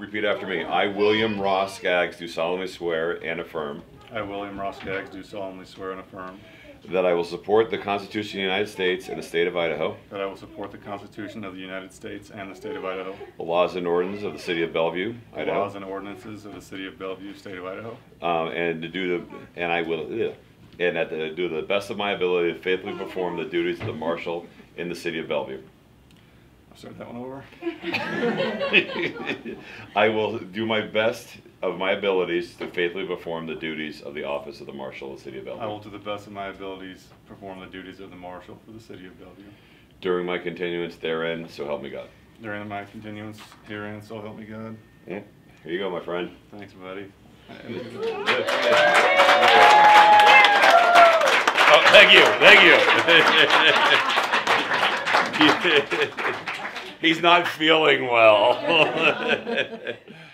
Repeat after me. I, William Ross Scaggs, do solemnly swear and affirm I, William Ross Scaggs, do solemnly swear and affirm that I will support the Constitution of the United States and the state of Idaho, that I will support the Constitution of the United States and the state of Idaho, the laws and ordinances of the city of Bellevue, the Idaho, laws and ordinances of the city of Bellevue, state of Idaho, um, and to do the and I will ugh, and that to do the best of my ability to faithfully perform the duties of the marshal in the city of Bellevue. I'll start that one over. I will do my best of my abilities to faithfully perform the duties of the office of the marshal of the city of Bellevue. I Bellevue. will, to the best of my abilities, perform the duties of the marshal for the city of Bellevue. During my continuance therein, so help me God. During my continuance herein, so help me God. Yeah. Here you go, my friend. Thanks, buddy. Oh, thank you, thank you. He's not feeling well.